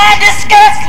I disgust.